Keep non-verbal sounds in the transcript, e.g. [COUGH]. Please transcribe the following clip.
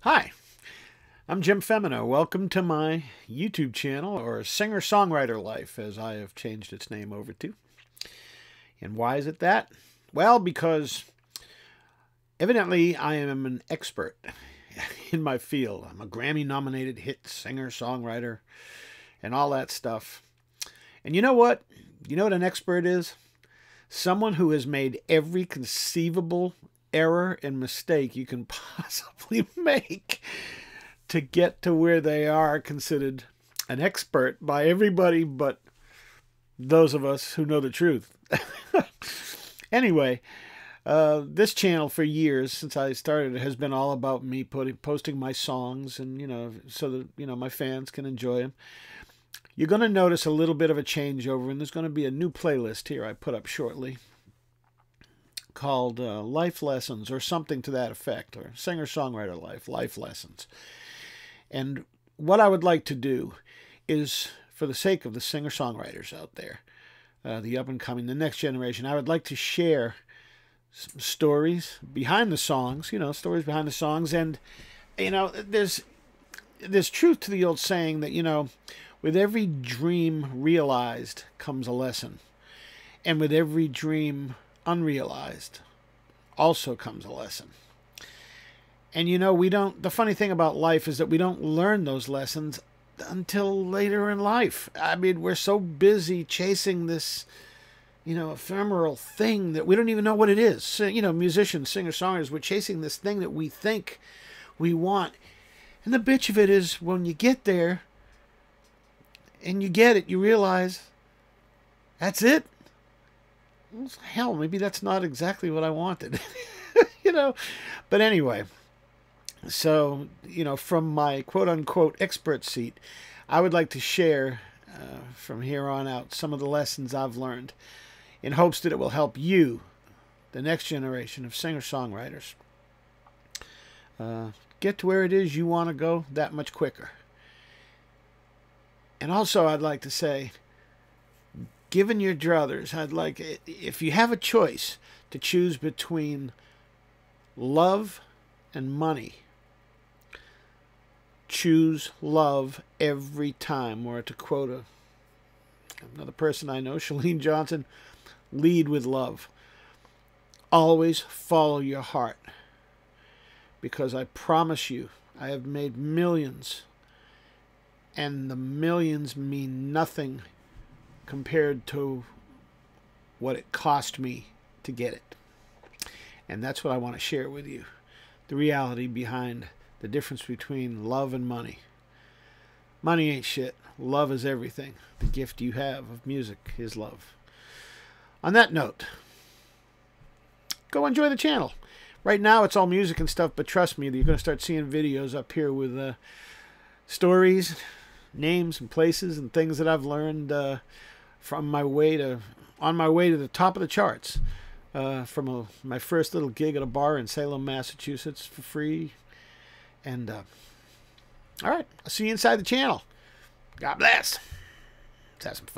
Hi, I'm Jim Femino. Welcome to my YouTube channel, or Singer Songwriter Life, as I have changed its name over to. And why is it that? Well, because evidently I am an expert [LAUGHS] in my field. I'm a Grammy nominated hit singer, songwriter, and all that stuff. And you know what? You know what an expert is? Someone who has made every conceivable error and mistake you can [LAUGHS] possibly make to get to where they are considered an expert by everybody but those of us who know the truth. [LAUGHS] anyway, uh, this channel for years since I started has been all about me putting posting my songs and you know so that you know my fans can enjoy them. You're going to notice a little bit of a changeover, and there's going to be a new playlist here I put up shortly called uh, Life Lessons or something to that effect, or Singer Songwriter Life, Life Lessons. And what I would like to do is, for the sake of the singer songwriters out there, uh, the up and coming, the next generation, I would like to share some stories behind the songs, you know, stories behind the songs. And, you know, there's, there's truth to the old saying that, you know, with every dream realized comes a lesson. And with every dream unrealized also comes a lesson. And you know, we don't, the funny thing about life is that we don't learn those lessons until later in life. I mean, we're so busy chasing this, you know, ephemeral thing that we don't even know what it is. You know, musicians, singers, songwriters, we're chasing this thing that we think we want. And the bitch of it is when you get there and you get it, you realize that's it hell, maybe that's not exactly what I wanted, [LAUGHS] you know. But anyway, so you know, from my quote unquote expert seat, I would like to share uh, from here on out some of the lessons I've learned, in hopes that it will help you, the next generation of singer songwriters, uh, get to where it is you want to go that much quicker. And also, I'd like to say given your druthers, I'd like, eh, if you have a choice to choose between love and money, choose love every time. Or to quote a, another person I know, [LAUGHS] Chalene Johnson, lead with love. Always follow your heart. Because I promise you, I have made millions, and the millions mean nothing compared to what it cost me to get it. And that's what I want to share with you the reality behind the difference between love and money. Money ain't shit. Love is everything. The gift you have of music is love. On that note, go enjoy the channel. Right now it's all music and stuff, but trust me, you're going to start seeing videos up here with uh, stories, names, and places and things that I've learned uh, from my way to on my way to the top of the charts uh, from a, my first little gig at a bar in Salem, Massachusetts for free. And uh, all right, I'll see you inside the channel. God bless. Let's have some fun.